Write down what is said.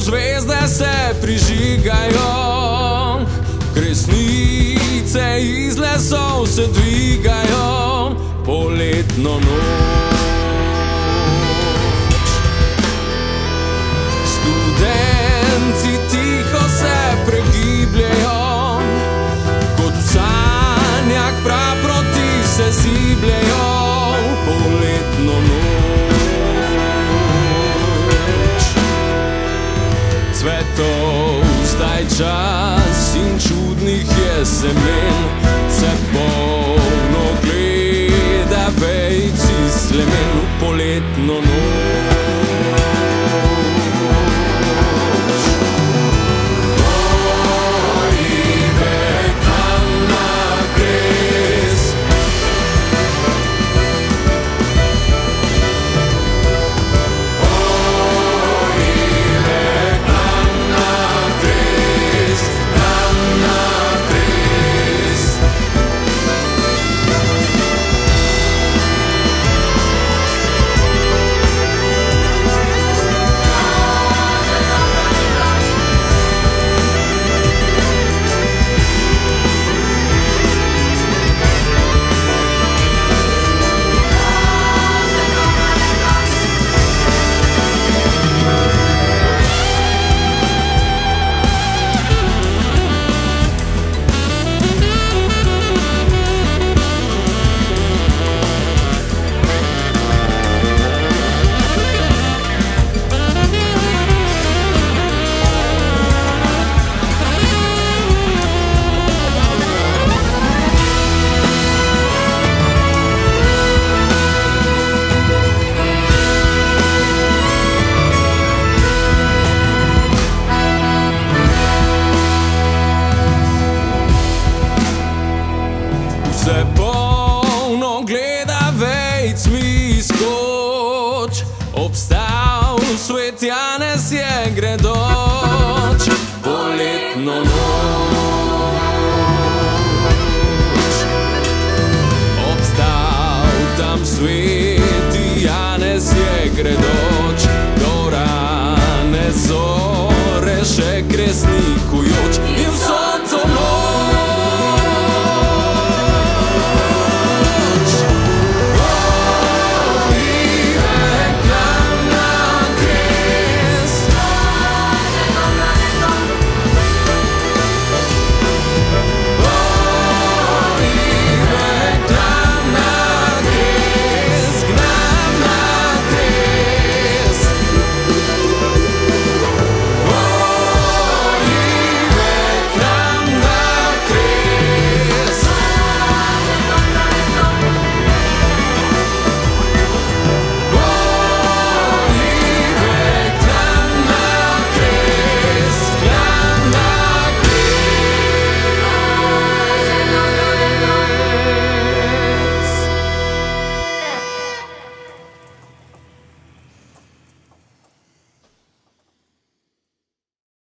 zvezde se prižigajo, kresnice iz lesov se dvigajo poletno noč. Cvetov zdaj čas in čudnih je semen, se polno gleda vejci slemen. Poletno noč. suetiane siengre dor